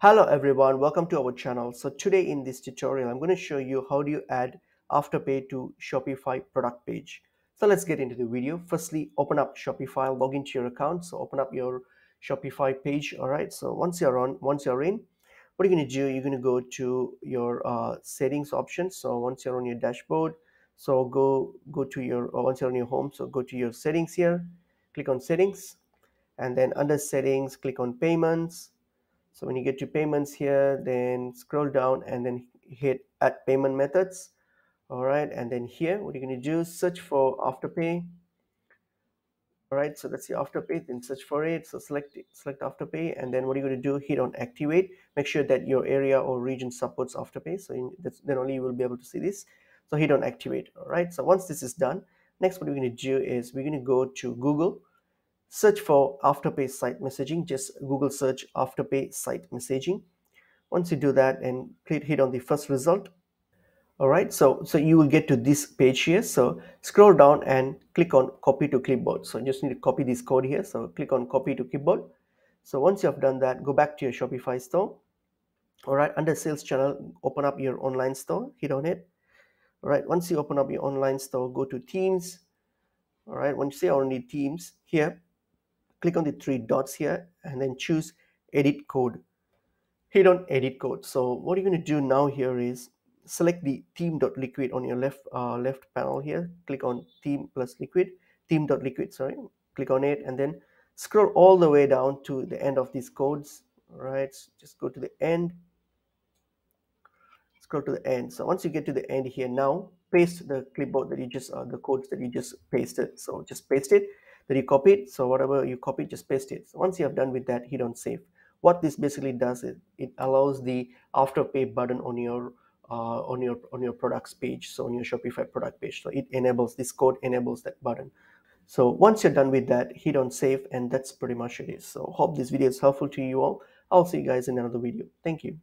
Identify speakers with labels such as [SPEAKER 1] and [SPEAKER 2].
[SPEAKER 1] Hello everyone, welcome to our channel. So today in this tutorial, I'm going to show you how do you add Afterpay to Shopify product page. So let's get into the video. Firstly, open up Shopify, log into your account. So open up your Shopify page. All right. So once you're on, once you're in, what are you going to do? You're going to go to your uh, settings options. So once you're on your dashboard, so go go to your once you're on your home, so go to your settings here, click on settings, and then under settings, click on payments so when you get to payments here, then scroll down and then hit add payment methods. All right, and then here, what you're going to do, is search for Afterpay. All right, so that's the Afterpay, then search for it. So select select Afterpay, and then what you're going to do, hit on activate. Make sure that your area or region supports Afterpay. So in, then only you will be able to see this. So hit on activate. All right, so once this is done, next what we're going to do is we're going to go to Google search for afterpay site messaging. Just google search afterpay site messaging. Once you do that and click hit on the first result. All right so so you will get to this page here. So scroll down and click on copy to clipboard. So you just need to copy this code here. So click on copy to clipboard. So once you have done that go back to your shopify store. All right under sales channel open up your online store hit on it. All right once you open up your online store go to themes all right once you say only themes here click on the three dots here and then choose edit code. Hit on edit code. So what you're going to do now here is select the theme.liquid on your left uh, left panel here. Click on theme plus liquid theme.liquid sorry. Click on it and then scroll all the way down to the end of these codes. All right so just go to the end. Scroll to the end. So once you get to the end here now paste the clipboard that you just uh, the codes that you just pasted. So just paste it that you copied so whatever you copied just paste it. So once you have done with that hit on save. What this basically does is it allows the afterpay button on your uh, on your on your products page so on your shopify product page. So it enables this code enables that button. So once you're done with that hit on save and that's pretty much it is. So hope this video is helpful to you all. I'll see you guys in another video. Thank you